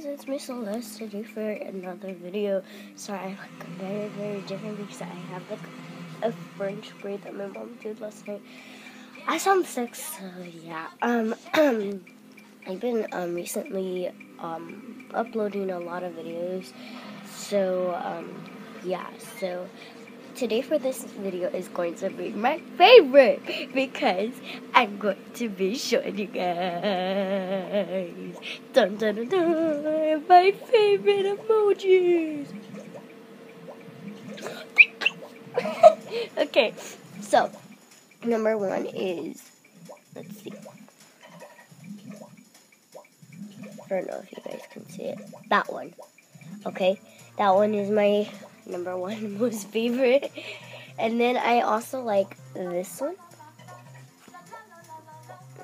guys, it's me Celeste today for another video. Sorry, I look very, very different because I have like a French braid that my mom did last night. I sound sick, so yeah. Um, I've been um recently um uploading a lot of videos, so um yeah. So today for this video is going to be my favorite because I'm going to be showing you guys dun, dun, dun, dun, my favorite emojis. okay, so number one is let's see. I don't know if you guys can see it. That one. Okay, that one is my number one most favorite. And then I also like this one.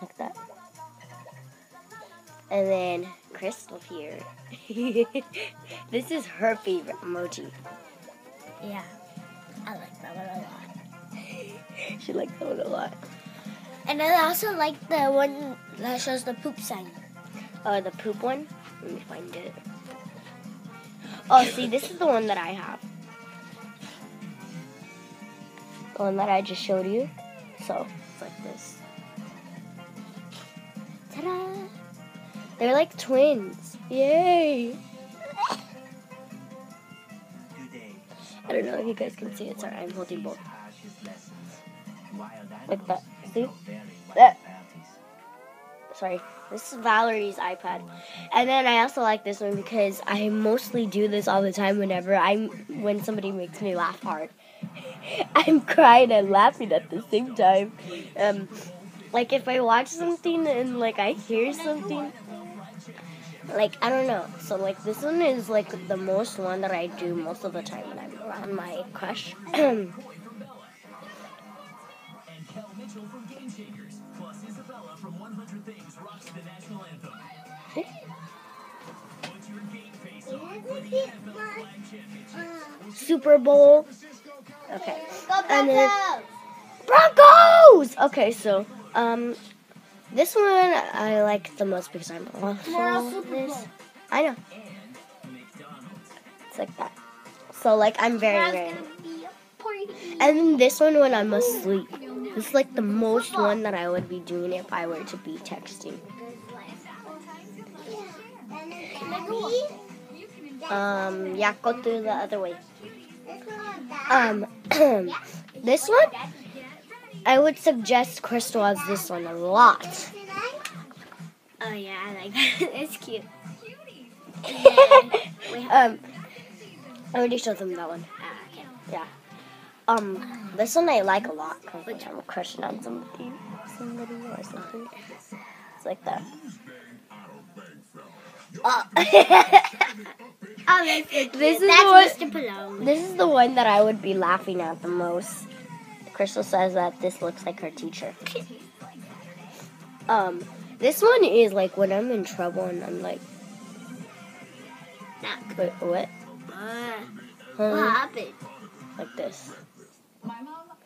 Like that. And then Crystal here. this is her favorite emoji. Yeah, I like that one a lot. she likes that one a lot. And I also like the one that shows the poop sign. Uh, the poop one. Let me find it. Oh, see, this is the one that I have. The one that I just showed you. So, it's like this. Ta-da! They're like twins. Yay! I don't know if you guys can see it. Sorry, I'm holding both. Like that. See? That. Sorry. This is Valerie's iPad. And then I also like this one because I mostly do this all the time whenever I'm when somebody makes me laugh hard. I'm crying and laughing at the same time. Um, like if I watch something and like I hear something, like I don't know. So like this one is like the most one that I do most of the time when I'm around my crush. Super Bowl. Okay. And then Broncos. Okay, so um, this one I like the most because I'm also this. I know. It's like that. So like I'm very very. And then this one when I'm asleep. This is like the most one that I would be doing if I were to be texting. Um, yeah, go through the other way. Um, this one, I would suggest Crystal as this one a lot. Oh yeah, I like that. it's cute. um, I already showed them that one. Ah, okay. Yeah. Um, this one I like a lot because I'm crushing on somebody, somebody or something. It's like that. Oh. Oh, that's so cute. This is That's the. Palone. This is the one that I would be laughing at the most. Crystal says that this looks like her teacher. Um, this one is like when I'm in trouble and I'm like, wait, what? Uh, Huh? what happened? Like this.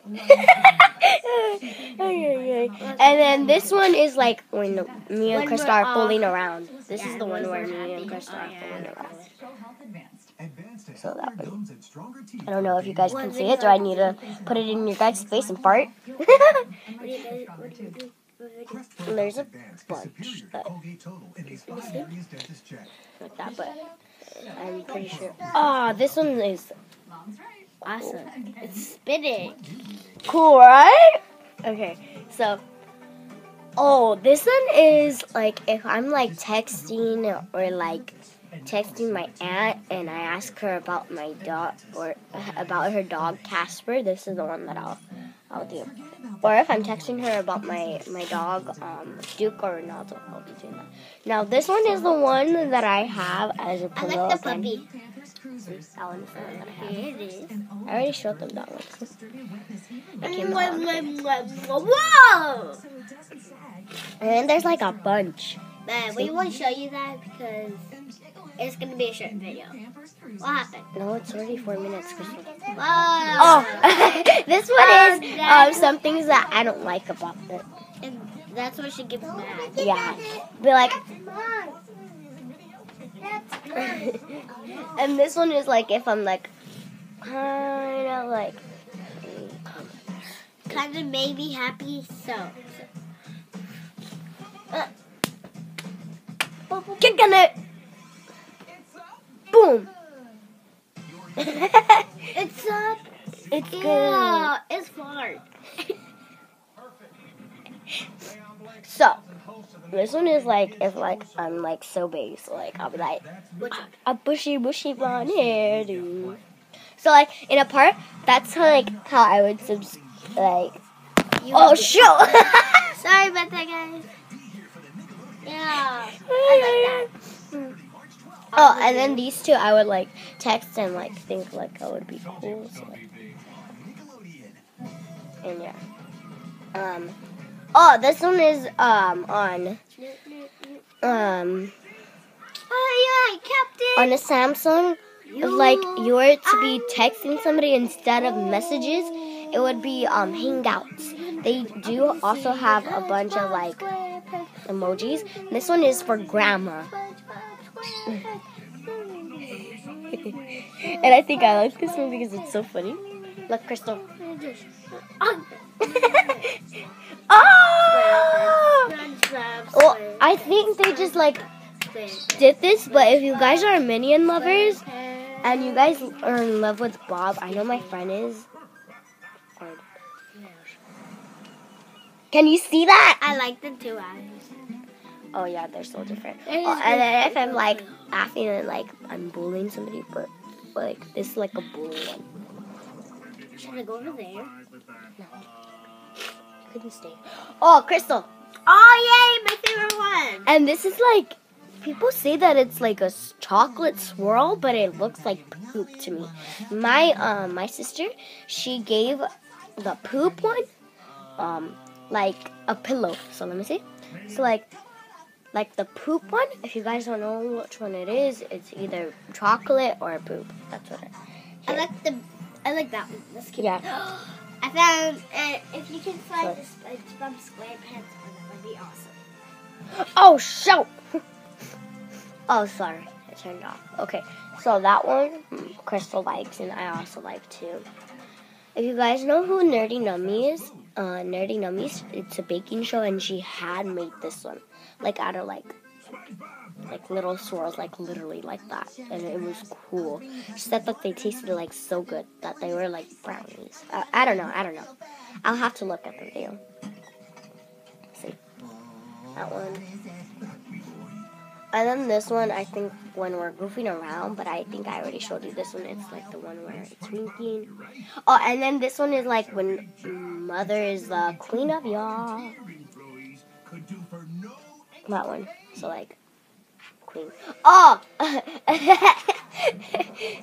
and then this one is like when me and Krista we're fooling around. This is the one where me and Krista Oh, are fooling around. So So that that one. one. I don't know if you guys can see it it. Do I need to put it in your guys' face and fart? What do you guys, what do you do? What do you do? There's a bunch that that. like that, but I'm pretty sure. Ah, this one is Awesome. It's spinning. cool, right? Okay, so. Oh, this one is like if I'm like texting or like texting my aunt and I ask her about my dog or about her dog Casper. This is the one that I'll I'll do. Or if I'm texting her about my my dog um, Duke or Ronaldo, I'll be doing that. Now this one is the one that I have as a I pillow. like the puppy. That one is the one that I. Here it is. I already showed them that one. It came Mwah, out. mwah, mwah, mwah. Whoa! And then there's like a bunch. But we won't show you that because it's gonna be a short video. What happened? No, it's already four minutes, Crystal. Oh, this one Um, is um, some things that I don't like about it. And that's what she gets mad. Yeah. Be like, and this one is like if I'm like kind of like Kind of maybe happy, so. kicking it. Boom. It's up. it's good. Yeah, it's hard. So this one is like if like I'm like so big, so like I'll be like a bushy bushy blonde hairdo. So like in a part, that's how like how I would subs like. you Oh shoot! Sorry about that, guys. Yeah. I like that. Oh, and then these two I would like text and like think like I would be cool. So, like, and yeah. Um. Oh, this one is um on um Oh, on a Samsung. If, like you were to be texting somebody instead of messages, it would be um Hangouts. They do also have a bunch of like emojis. This one is for grandma. and I think I like this one because it's so funny. Look, Crystal. oh! Well, I think they just like did this, but if you guys are Minion lovers and you guys are in love with Bob, I know my friend is. Can you see that? I like the two eyes. Oh yeah, they're so different. Oh, and then if. I'm like laughing and like I'm bullying somebody, but like this is like a bully one. Should I go over there? Couldn't stay. Oh, Crystal. Oh, yay, my favorite one. And this is like people say that it's like a chocolate swirl, but it looks like poop to me. My um my sister, she gave the poop one um like a pillow. So let me see. So like like the poop one, if you guys don't know which one it is, it's either chocolate or poop. That's what it I like the, I like that one. That's cute. Yeah. I found, uh, if you can find the SpongeBob SquarePants one, that would be awesome. Oh, shoot! oh, sorry. It turned off. Okay, so that one Crystal likes, and I also like too. If you guys know who Nerdy Nummy is, uh, Nerdy Nummies, it's a baking show, and she had made this one, like out of like, like little swirls, like literally like that, and it was cool. She said that they tasted like so good that they were like brownies. Uh, I don't know. I don't know. I'll have to look at the video. See that one. And then this one, I think when we're goofing around, but I think I already showed you this one. It's like the one where it's winking. Oh, and then this one is like when mother is the queen of y'all. That one. So like queen. Oh,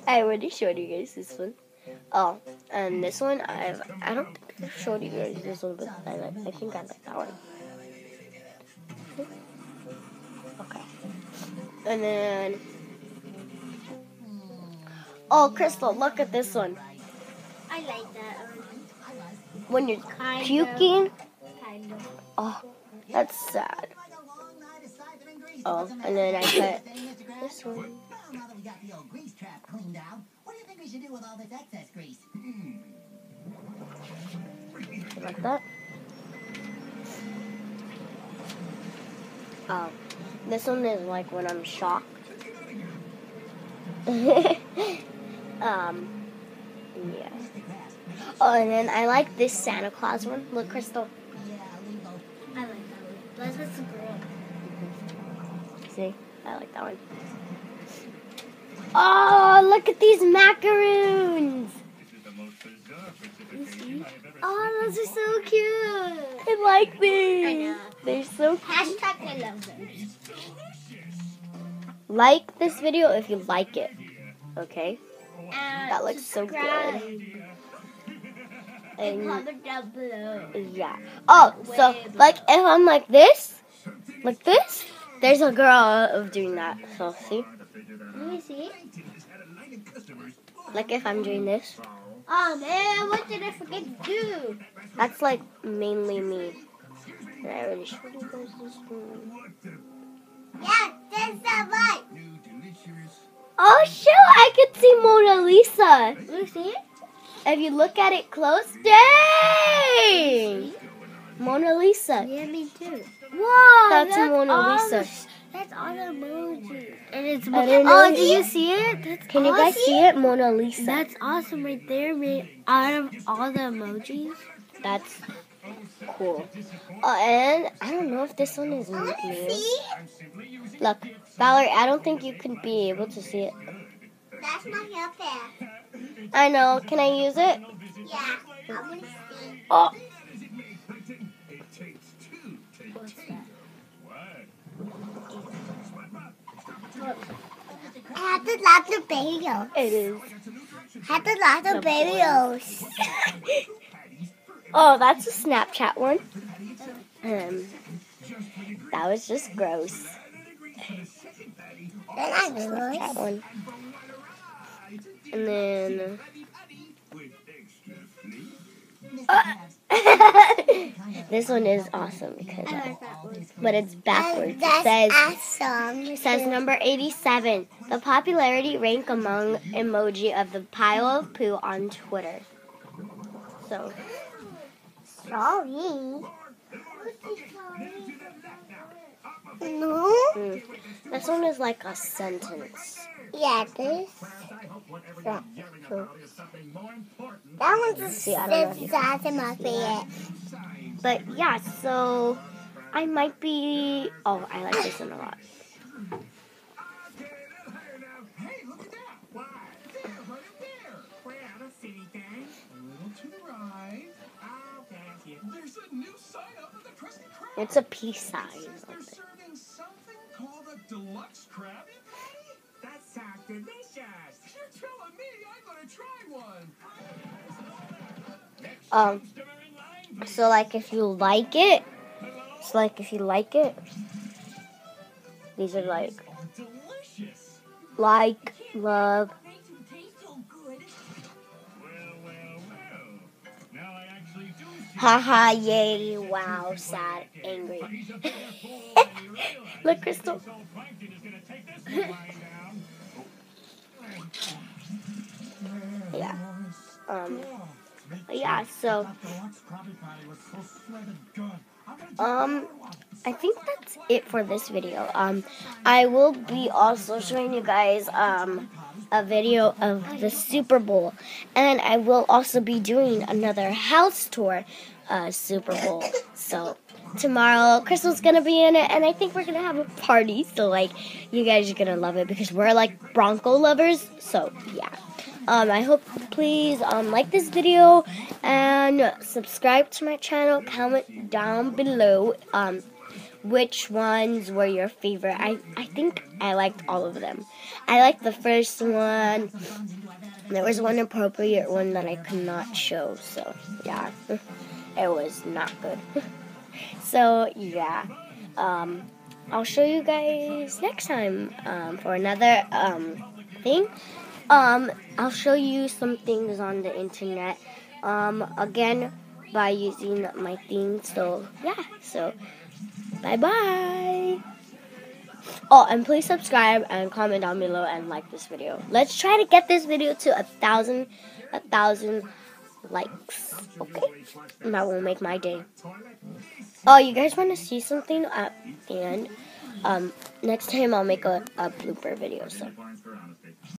I already showed you guys this one. Oh, and this one I've I don't think I've showed you guys this one, but I like I think I like that one. Okay. And then Oh Crystal, look at this one. I like that one. When you're Kind puking, Of, kind of. oh that's sad. Oh, and then I put this one. Well, now that we got the old grease trap cleaned out, what do you think we should do with all this excess grease? Hmm. like that. Um, this one is like when I'm shocked. um, yeah. Oh, and then I like this Santa Claus one. Look, Crystal. Yeah, Limbo. I like that one. That's what's great. I like that one. Oh, look at these macaroons! Oh, those are so cute. I like these. They're so cute. Hashtag I love them. Like this video if you like it. Okay? And That looks so subscribe good. And And comment down below. yeah. Oh, so like if I'm like this, like this, there's a girl of doing that. So see, Let me see. like if I'm doing this, Oh man, what did I forget to do? that's like mainly me. And I already showed you guys this one. Yeah, that's the right. Oh shoot! I can see Mona Lisa. You see? If you look at it close, dang! Mona Lisa. Yeah, me too. Whoa, That's a Mona Lisa. the- that's all the emoji. And it's didn't know oh, do you see it? That's Can you guys see it? Mona Lisa. That's awesome right there, man. Out of all the emojis. That's cool. Oh, and I don't know if this one is new. Look, Valerie, I don't think you could be able to see it. That's my hair pack. I know. Can I use it? Yeah, I want to see. Oh, I have to lots of videos. it is. I have to lots of videos. Oh, that's a Snapchat one. Um, that was just gross. Then I Snapchat one. And then. this one is awesome because, but it's backwards. It says awesome. Says number 87, the popularity rank among emoji of the pile of poo on Twitter. So, Sorry. No. mm, this one is like a sentence. Yeah, this. Yeah, That one's a See, I don't know if you size it must be it. but yeah, so I might be. Oh, I like this one a lot. Hey, look at that. Um, so like if you like it, it's like if you like it, these are like like, love, so haha, yay, wow, sad, angry. Look, Crystal. Yeah. Um, yeah, so, um, I think that's it for this video. Um, I will be also showing you guys, um, a video of the Super Bowl. And I will also be doing another house tour, uh, Super Bowl. So, tomorrow, Crystal's gonna be in it, and I think we're gonna have a party. So, like, you guys are gonna love it because we're, like, Bronco lovers. So, yeah. Um, I hope please um, like this video and subscribe to my channel. Comment down below um, which ones were your favorite. I, I think I liked all of them. I liked the first one. There was one appropriate one that I could not show. So, yeah, it was not good. so, yeah. Um, I'll show you guys next time um, for another um, thing. Um, I'll show you some things on the internet. Um, again, by using my thing. So yeah. So bye bye. Oh, and please subscribe and comment down below and like this video. Let's try to get this video to a thousand, a thousand likes. Okay, and that will make my day. Oh, you guys want to see something at the end? Um, next time I'll make a, a blooper video. So.